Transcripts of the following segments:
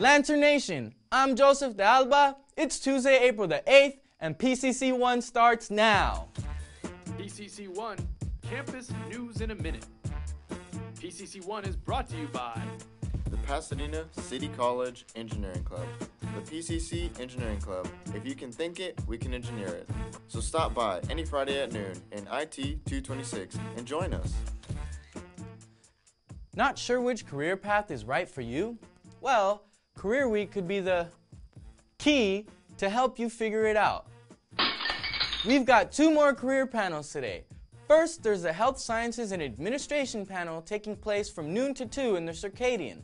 Lancer Nation, I'm Joseph De Alba. It's Tuesday, April the 8th, and PCC 1 starts now. PCC 1 Campus News in a Minute. PCC 1 is brought to you by the Pasadena City College Engineering Club. The PCC Engineering Club. If you can think it, we can engineer it. So stop by any Friday at noon in IT 226 and join us. Not sure which career path is right for you? Well, Career Week could be the key to help you figure it out. We've got two more career panels today. First, there's the Health Sciences and Administration panel taking place from noon to 2 in the Circadian.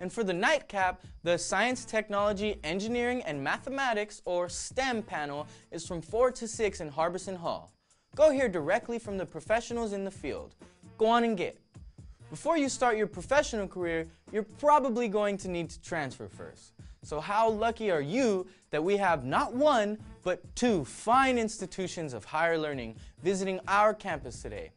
And for the nightcap, the Science, Technology, Engineering, and Mathematics, or STEM panel, is from 4 to 6 in Harbeson Hall. Go hear directly from the professionals in the field. Go on and get. Before you start your professional career, you're probably going to need to transfer first. So how lucky are you that we have not one, but two fine institutions of higher learning visiting our campus today.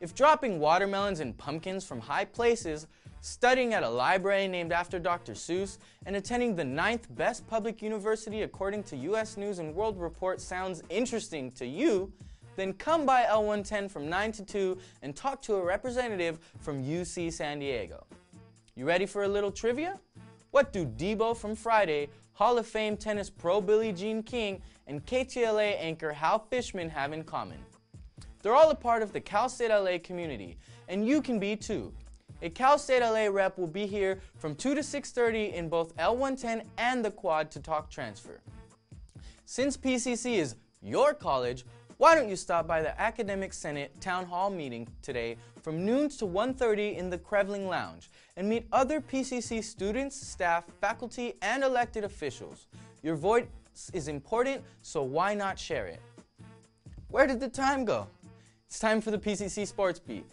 If dropping watermelons and pumpkins from high places, studying at a library named after Dr. Seuss, and attending the ninth best public university according to US News and World Report sounds interesting to you, then come by L110 from 9 to 2 and talk to a representative from UC San Diego. You ready for a little trivia? What do Deebo from Friday, Hall of Fame tennis pro Billie Jean King, and KTLA anchor Hal Fishman have in common? They're all a part of the Cal State LA community, and you can be too. A Cal State LA rep will be here from 2 to 6.30 in both L110 and the Quad to talk transfer. Since PCC is your college, why don't you stop by the Academic Senate Town Hall meeting today from noon to 1.30 in the Creveling Lounge and meet other PCC students, staff, faculty, and elected officials. Your voice is important, so why not share it? Where did the time go? It's time for the PCC Sports Beat.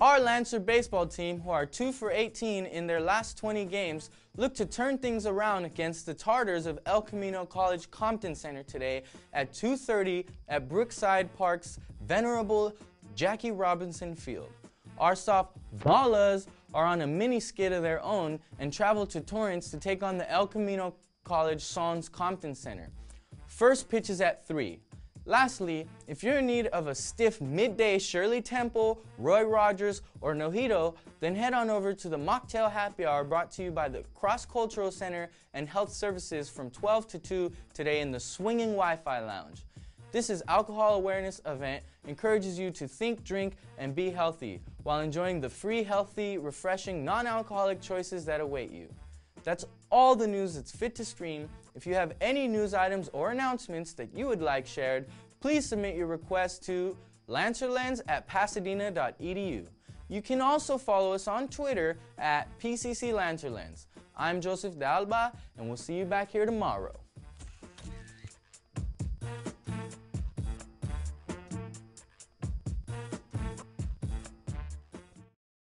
Our Lancer baseball team, who are 2 for 18 in their last 20 games, look to turn things around against the Tartars of El Camino College Compton Center today at 2.30 at Brookside Park's venerable Jackie Robinson Field. Our soft Ballas are on a mini skid of their own and travel to Torrance to take on the El Camino College Sons Compton Center. First pitch is at 3. Lastly, if you're in need of a stiff midday Shirley Temple, Roy Rogers, or Nojito, then head on over to the Mocktail Happy Hour brought to you by the Cross Cultural Center and Health Services from 12 to 2 today in the Swinging Wi-Fi Lounge. This is alcohol awareness event encourages you to think, drink, and be healthy while enjoying the free, healthy, refreshing, non-alcoholic choices that await you. That's all the news that's fit to stream. If you have any news items or announcements that you would like shared, please submit your request to lancerlens at pasadena.edu. You can also follow us on Twitter at PCC Lancerlens. I'm Joseph D'Alba, and we'll see you back here tomorrow.